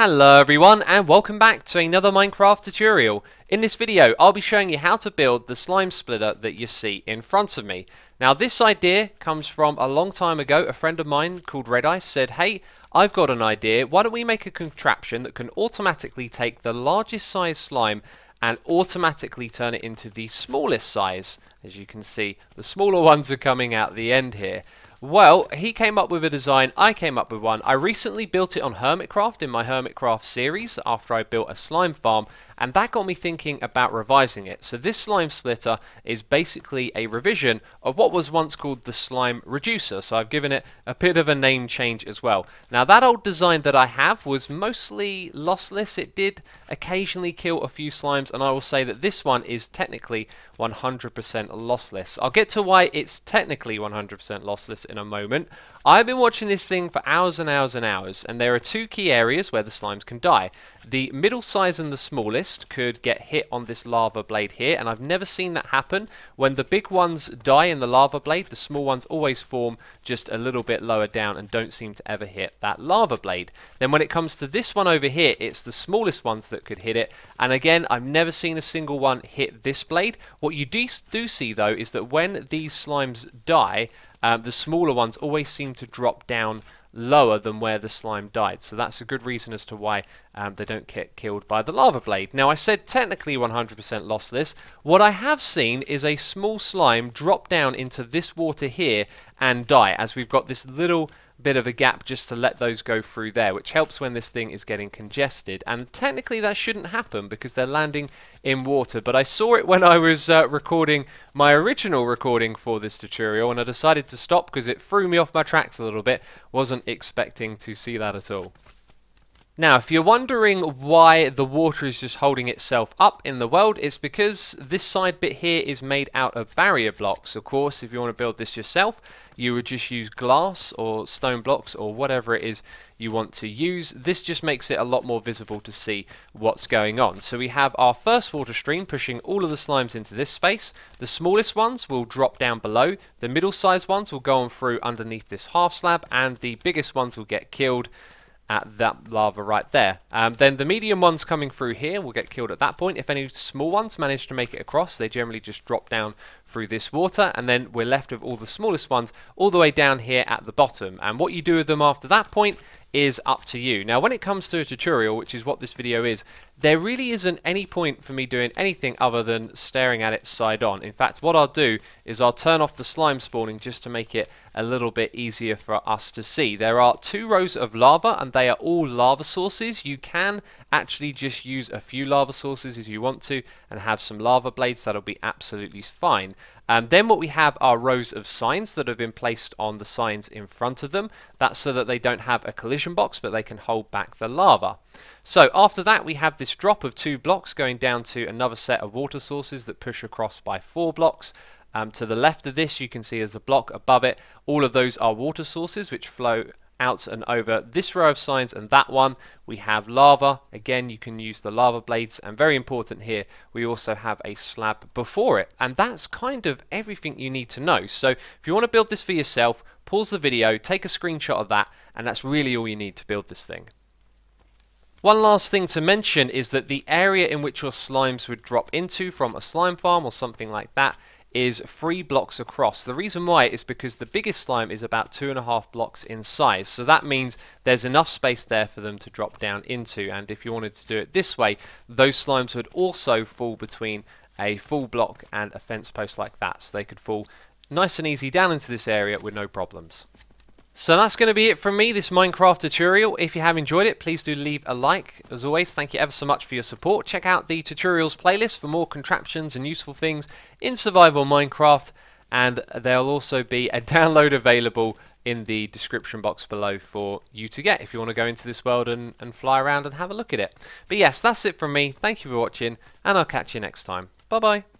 Hello everyone and welcome back to another Minecraft tutorial. In this video I'll be showing you how to build the slime splitter that you see in front of me. Now this idea comes from a long time ago. A friend of mine called Red Ice said hey I've got an idea why don't we make a contraption that can automatically take the largest size slime and automatically turn it into the smallest size. As you can see the smaller ones are coming out the end here. Well, he came up with a design, I came up with one. I recently built it on Hermitcraft in my Hermitcraft series after I built a slime farm, and that got me thinking about revising it. So this slime splitter is basically a revision of what was once called the slime reducer, so I've given it a bit of a name change as well. Now that old design that I have was mostly lossless, it did occasionally kill a few slimes, and I will say that this one is technically 100% lossless. I'll get to why it's technically 100% lossless in a moment. I've been watching this thing for hours and hours and hours, and there are two key areas where the slimes can die. The middle size and the smallest could get hit on this lava blade here, and I've never seen that happen. When the big ones die in the lava blade, the small ones always form just a little bit lower down and don't seem to ever hit that lava blade. Then when it comes to this one over here, it's the smallest ones that could hit it, and again, I've never seen a single one hit this blade. What you do, do see though is that when these slimes die, um, the smaller ones always seem to drop down lower than where the slime died. So that's a good reason as to why um, they don't get killed by the lava blade. Now I said technically 100% lossless. What I have seen is a small slime drop down into this water here and die as we've got this little bit of a gap just to let those go through there, which helps when this thing is getting congested. And technically that shouldn't happen because they're landing in water, but I saw it when I was uh, recording my original recording for this tutorial and I decided to stop because it threw me off my tracks a little bit. Wasn't expecting to see that at all. Now, if you're wondering why the water is just holding itself up in the world, it's because this side bit here is made out of barrier blocks. Of course, if you want to build this yourself, you would just use glass or stone blocks or whatever it is you want to use. This just makes it a lot more visible to see what's going on. So we have our first water stream pushing all of the slimes into this space. The smallest ones will drop down below. The middle sized ones will go on through underneath this half slab and the biggest ones will get killed at that lava right there. Um, then the medium ones coming through here will get killed at that point. If any small ones manage to make it across, they generally just drop down through this water, and then we're left with all the smallest ones all the way down here at the bottom. And what you do with them after that point is up to you. Now when it comes to a tutorial, which is what this video is, there really isn't any point for me doing anything other than staring at it side on. In fact, what I'll do is I'll turn off the slime spawning just to make it a little bit easier for us to see. There are two rows of lava and they are all lava sources. You can actually just use a few lava sources as you want to and have some lava blades. That'll be absolutely fine. Um, then what we have are rows of signs that have been placed on the signs in front of them. That's so that they don't have a collision box, but they can hold back the lava. So after that, we have this drop of two blocks going down to another set of water sources that push across by four blocks. Um, to the left of this, you can see there's a block above it. All of those are water sources which flow out and over this row of signs and that one. We have lava. Again you can use the lava blades. And very important here we also have a slab before it. And that's kind of everything you need to know. So if you want to build this for yourself pause the video take a screenshot of that and that's really all you need to build this thing. One last thing to mention is that the area in which your slimes would drop into from a slime farm or something like that is three blocks across. The reason why is because the biggest slime is about two and a half blocks in size. So that means there's enough space there for them to drop down into. And if you wanted to do it this way, those slimes would also fall between a full block and a fence post like that. So they could fall nice and easy down into this area with no problems. So that's going to be it from me, this Minecraft tutorial. If you have enjoyed it, please do leave a like. As always, thank you ever so much for your support. Check out the tutorials playlist for more contraptions and useful things in survival Minecraft. And there'll also be a download available in the description box below for you to get if you want to go into this world and, and fly around and have a look at it. But yes, that's it from me. Thank you for watching, and I'll catch you next time. Bye-bye.